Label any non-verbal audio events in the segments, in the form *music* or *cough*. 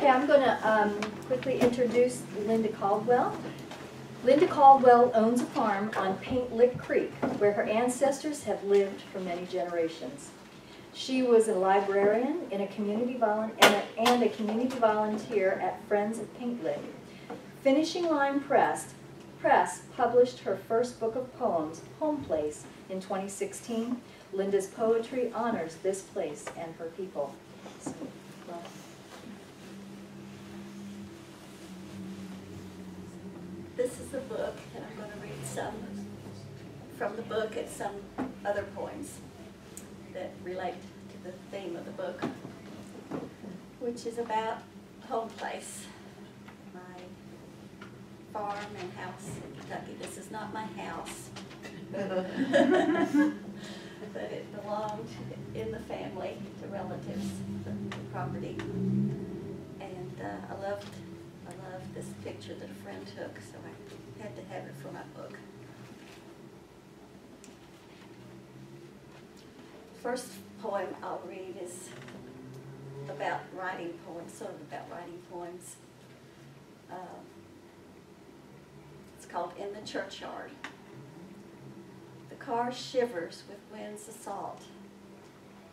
Okay, I'm going to um, quickly introduce Linda Caldwell. Linda Caldwell owns a farm on Paint Lick Creek, where her ancestors have lived for many generations. She was a librarian in a community and, a, and a community volunteer at Friends of Paint Lick. Finishing Line Press, Press published her first book of poems, Home Place, in 2016. Linda's poetry honors this place and her people. So, well, This is the book, and I'm going to read some from the book and some other poems that relate to the theme of the book, which is about home place, my farm and house in Kentucky. This is not my house, *laughs* but it belonged in the family to relatives, the the property. And uh, I loved, I love this picture that a friend took, so I had to have it for my book. First poem I'll read is about writing poems, sort of about writing poems. Um, It's called In the Churchyard. The car shivers with wind's assault.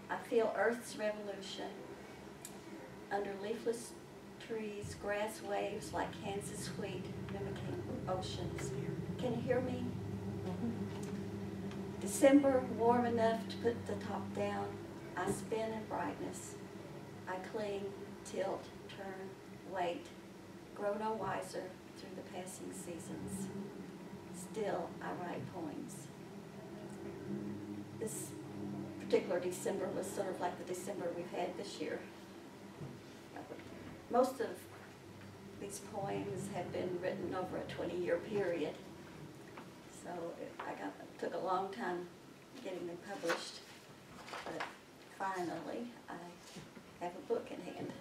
I feel Earth's revolution. Under leafless trees, grass waves like Kansas wheat mimicking oceans. Can you hear me? December warm enough to put the top down. I spin in brightness. I cling, tilt, turn, wait, grow no wiser through the passing seasons. Still, I write poems. This particular December was sort of like the December we've had this year. Most of these poems have been written over a twenty-year period. So it- I got, it took a long time getting them published, but finally I have a book in hand.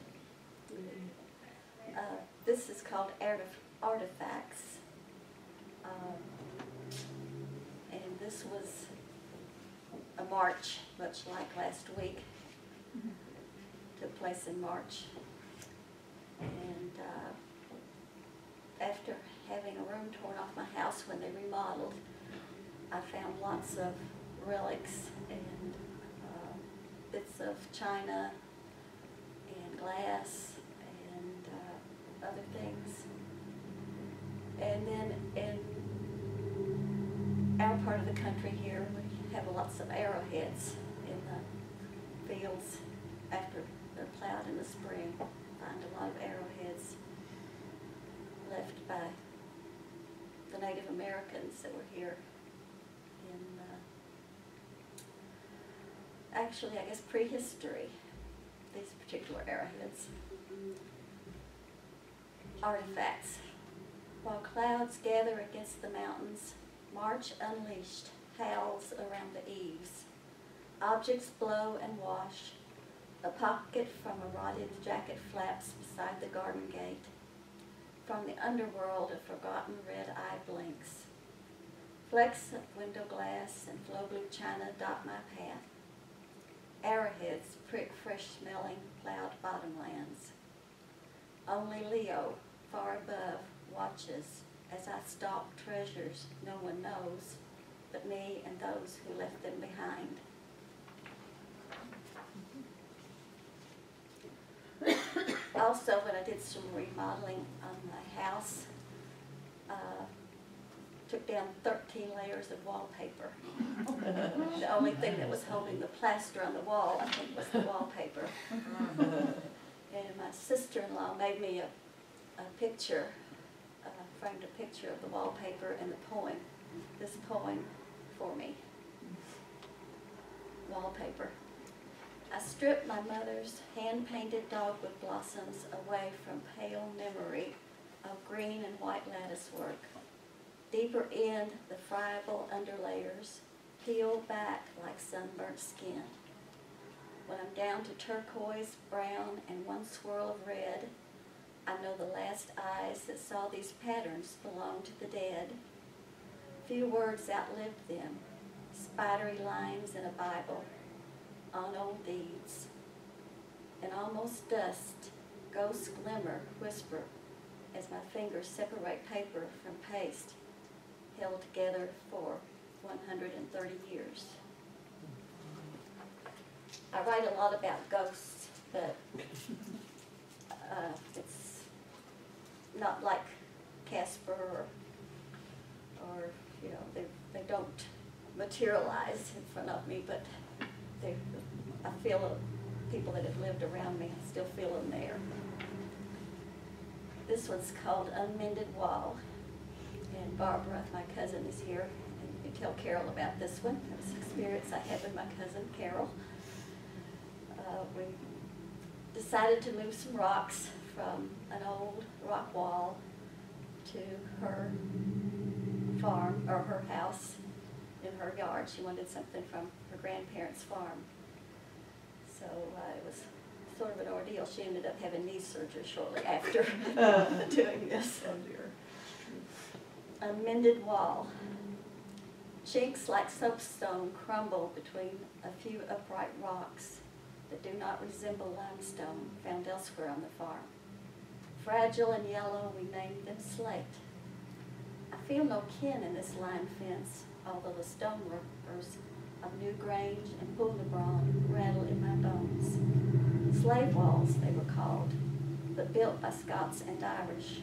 Uh, This is called Artif- Artifacts. Um, And this was a march, much like last week. Took place in March. And uh, after having a room torn off my house when they remodeled, I found lots of relics and uh, bits of china and glass and uh, other things. And then in our part of the country here, we have lots of arrowheads in the fields after they're plowed in the spring. Find a lot of arrowheads left by the Native Americans that were here in, uh, actually, I guess prehistory, these particular arrowheads. Artifacts. While clouds gather against the mountains, March unleashed howls around the eaves. Objects blow and wash. A pocket from a rotted jacket flaps beside the garden gate. From the underworld, a forgotten red eye blinks. Flecks of window glass and flow blue china dot my path. Arrowheads prick fresh smelling plowed bottomlands. Only Leo, far above, watches as I stalk treasures no one knows but me and those who left them behind. Also, when I did some remodeling on my house, uh, took down thirteen layers of wallpaper. The only thing that was holding the plaster on the wall, I think, was the wallpaper. And my sister-in-law made me a, a picture, uh, framed a picture of the wallpaper and the poem, this poem for me. Wallpaper. I stripped my mother's hand-painted dogwood blossoms away from pale memory of green and white lattice work. Deeper in, the friable underlayers peel back like sunburnt skin. When I'm down to turquoise, brown, and one swirl of red, I know the last eyes that saw these patterns belong to the dead. Few words outlived them, spidery lines in a Bible, on old deeds. And almost dust, Ghosts glimmer, whisper, as my fingers separate paper from paste, held together for one hundred and thirty years. I write a lot about ghosts, but uh, it's not like Casper or, or, you know, they, they don't materialize in front of me, but they, I feel people that have lived around me, I still feel them there. This one's called Unmended Wall, and Barbara, my cousin, is here, and you can tell Carol about this one. It was an experience I had with my cousin Carol. Uh, we decided to move some rocks from an old rock wall to her farm, or her house in her yard. She wanted something from her grandparents' farm. So uh, it was sort of an ordeal. She ended up having knee surgery shortly after *laughs* doing this. Oh dear. A mended wall. Chinks like soapstone crumble between a few upright rocks that do not resemble limestone found elsewhere on the farm. Fragile and yellow, we named them slate. I feel no kin in this line fence, although the stoneworkers of New Grange and Poulnabrone rattle in my bones. Slave walls, they were called, but built by Scots and Irish.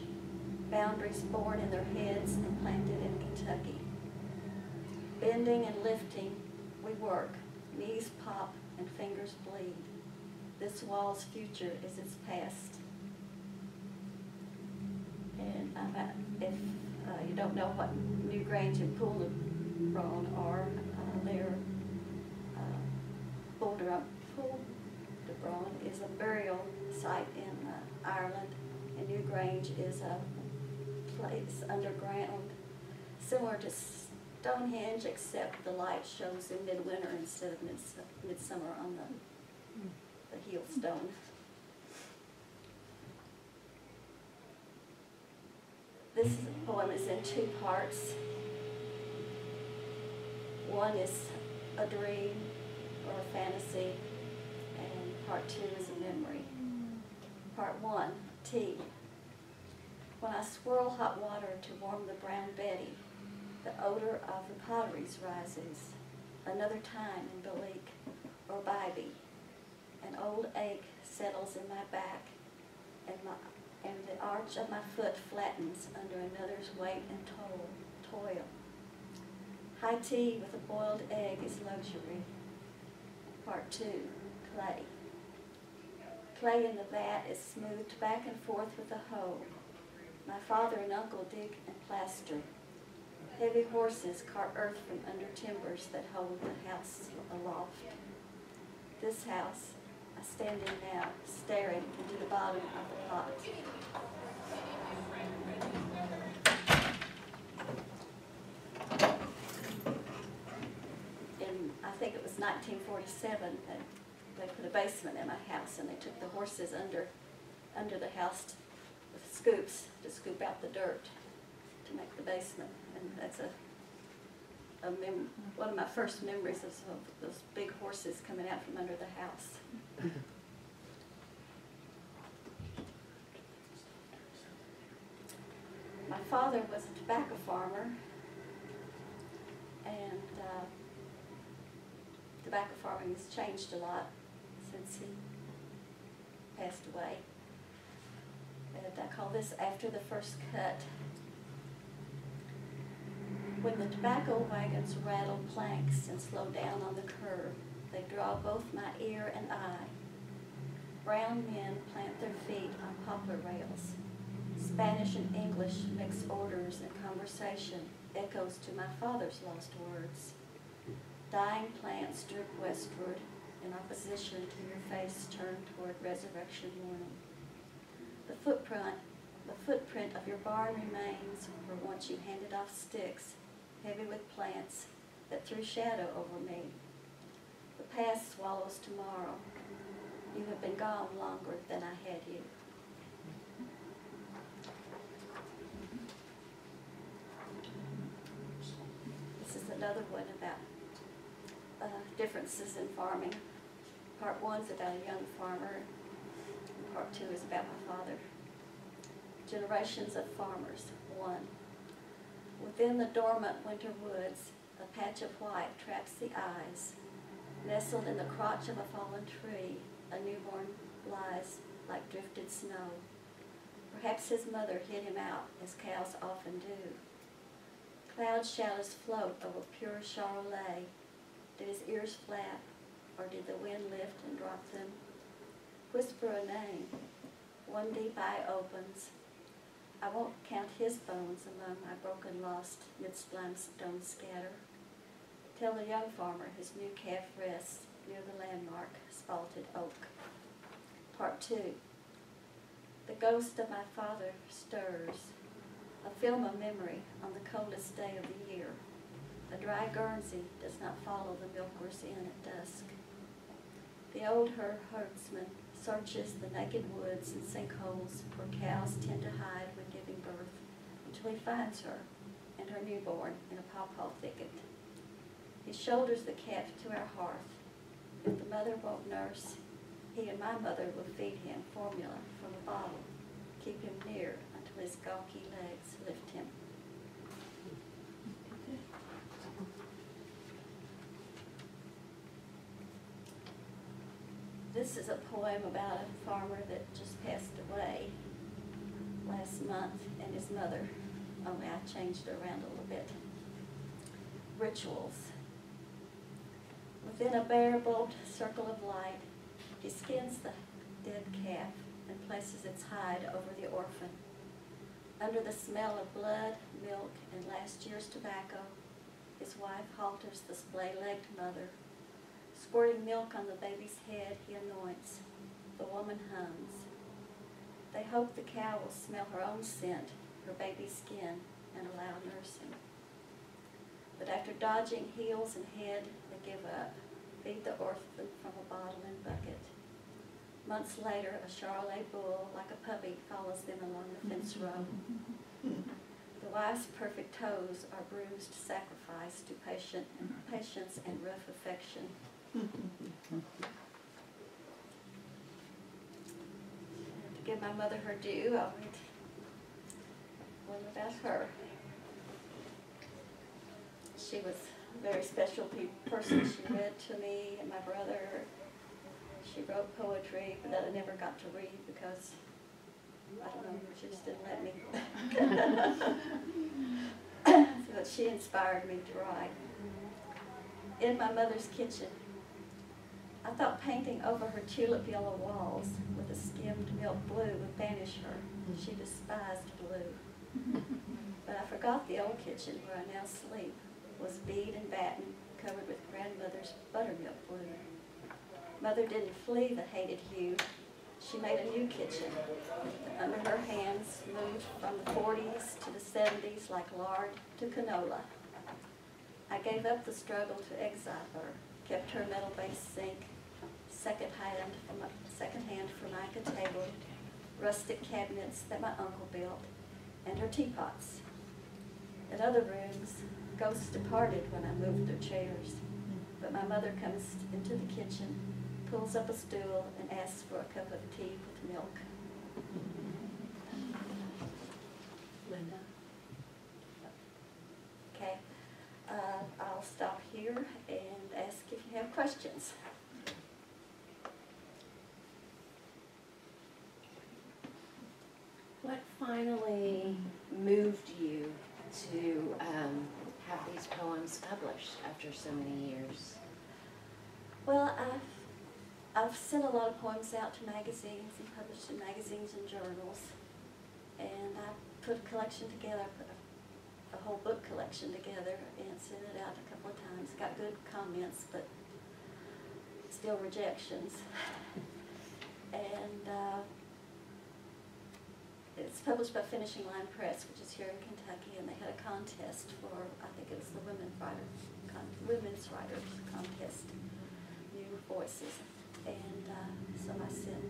Boundaries born in their heads and planted in Kentucky. Bending and lifting, we work, knees pop and fingers bleed. This wall's future is its past. And at, if uh, you don't know what New Grange and Poulnabrone are, uh, they're, uh, Boulder, Poulnabrone is a burial site in uh, Ireland, and New Grange is a place underground, similar to Stonehenge, except the light shows in midwinter instead of mids- midsummer on the, the heel stone. This poem is in two parts. One is a dream or a fantasy, and part two is a memory. Part one, tea. When I swirl hot water to warm the brown Betty, the odor of the potteries rises. Another time in Belleek or Bybee. An old ache settles in my back, and my and the arch of my foot flattens under another's weight and toil. toil. High tea with a boiled egg is luxury. Part two, clay. Clay in the vat is smoothed back and forth with a hoe. My father and uncle dig and plaster. Heavy horses cart earth from under timbers that hold the house aloft. This house, I stand in now, staring into the bottom of the pot. In, I think it was nineteen forty-seven, that they put a basement in my house and they took the horses under, under the house with scoops to scoop out the dirt to make the basement. And that's a, a mem, one of my first memories of those big horses coming out from under the house. My father was a tobacco farmer, and uh, tobacco farming has changed a lot since he passed away. And I call this after the first cut. When the tobacco wagons rattle planks and slow down on the curb, they draw both my ear and eye. Brown men plant their feet on poplar rails. Spanish and English mix orders and conversation echoes to my father's lost words. Dying plants droop westward in opposition to your face turned toward resurrection morning. The footprint, the footprint of your barn remains where once you handed off sticks, heavy with plants, that threw shadow over me. The past swallows tomorrow. You have been gone longer than I had you. This is another one about uh, differences in farming. Part one's about a young farmer. part two is about my father. Generations of farmers, one. Within the dormant winter woods, a patch of white traps the eyes. Nestled in the crotch of a fallen tree, a newborn lies like drifted snow. Perhaps his mother hid him out, as cows often do. Cloud shadows float over pure Charolais. Did his ears flap, or did the wind lift and drop them? Whisper a name. One deep eye opens. I won't count his bones among my broken lost midst limestone scatter. Tell the young farmer his new calf rests near the landmark, spalted oak. Part two. The ghost of my father stirs, a film of memory on the coldest day of the year. A dry Guernsey does not follow the milkers in at dusk. The old her herdsman searches the naked woods and sinkholes where cows tend to hide when giving birth until he finds her and her newborn in a pawpaw thicket. He shoulders the calf to our hearth. If the mother won't nurse, he and my mother will feed him formula from a bottle, keep him near until his gawky legs lift him. This is a poem about a farmer that just passed away last month and his mother, only I changed it around a little bit. Rituals. Within a bare bulbed circle of light, he skins the dead calf and places its hide over the orphan. Under the smell of blood, milk, and last year's tobacco, his wife halters the splay-legged mother. Squirting milk on the baby's head, he anoints. The woman hums. They hope the cow will smell her own scent, her baby's skin, and allow nursing. But after dodging heels and head, they give up, feed the orphan from a bottle and bucket. Months later, a Charolais bull, like a puppy, follows them along the fence row. The wife's perfect toes are bruised sacrifice to patient, patience and rough affection. To give my mother her due, read one about her. She was a very special pe- person. She read to me and my brother. She wrote poetry, but that I never got to read because, I don't know, she just didn't let me. *laughs* But she inspired me to write. In my mother's kitchen, I thought painting over her tulip yellow walls with a skimmed milk blue would banish her. She despised blue. *laughs* But I forgot the old kitchen where I now sleep was bead and batten covered with grandmother's buttermilk blue. Mother didn't flee the hated hue. She made a new kitchen. Under her hands moved from the forties to the seventies like lard to canola. I gave up the struggle to exile her, kept her metal-based sink, second hand, second hand formica table, rustic cabinets that my uncle built, and her teapots. In other rooms, ghosts departed when I moved their chairs, but my mother comes into the kitchen, pulls up a stool, and asks for a cup of tea with milk. Linda? Okay, uh, I'll stop here and ask if you have questions. What finally moved you to um, have these poems published after so many years? Well, I've, I've sent a lot of poems out to magazines and published in magazines and journals. And I put a collection together, put a, a whole book collection together and sent it out a couple of times. Got good comments, but still rejections. *laughs* And uh, it's published by Finishing Line Press, which is here in Kentucky, and they had a contest for, I think it was the Women Writer, con- Women's Writers Contest, New Voices. And uh, so I sent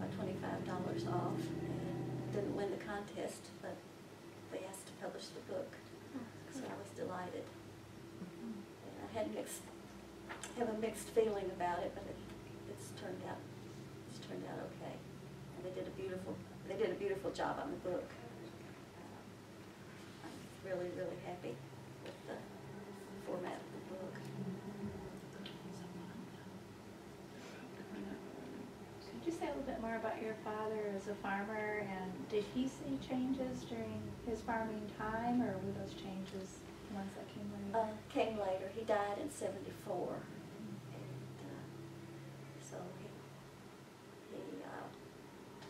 my twenty-five dollars off and didn't win the contest, but they asked to publish the book. So I was delighted. And I had mixed, have a mixed feeling about it, but it, it's turned out, it's turned out okay. And they did a beautiful, they did a beautiful job on the book. Uh, I'm really, really happy with the format of the book. Could you say a little bit more about your father as a farmer, and did he see changes during his farming time, or were those changes ones that came Uh, later? came later, he died in seventy-four. And, uh, so he, uh,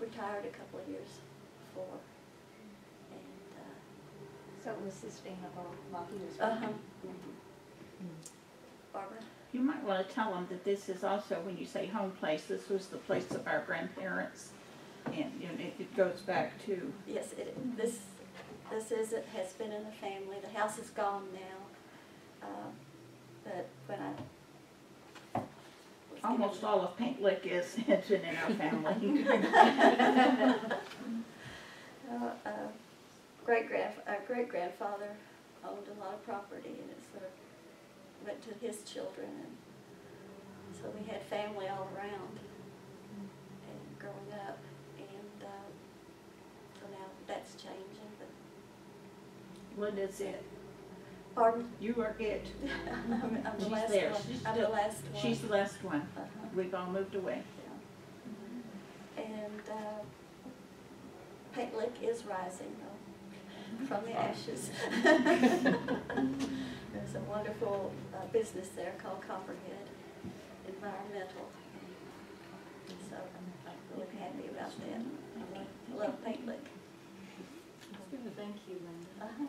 retired a couple of years before. And, So it was sustainable while he was uh, uh-huh. working? mhm. Barbara? You might want to tell them that this is also, when you say home place, this was the place of our grandparents. And, you know, it, it goes back to, Yes, it, this, this is, it has been in the family, the house is gone now, um, but when I. almost all of Paint Lick is, *laughs* been in our family. *laughs* Uh, uh, great grand, our great grandfather owned a lot of property and it sort of went to his children and so we had family all around and growing up and, uh, so now that's changing, but, What is it? Pardon? You are it. I'm, *laughs* I'm the She's last there. one. She's I'm the last one. She's the last one. Uh-huh. We've all moved away. And uh, Paint Lick is rising though, from the ashes. *laughs* *laughs* There's a wonderful uh, business there called Copperhead Environmental. So I'm really happy about that. I love- Paint Lick. Thank you, Linda. Uh-huh.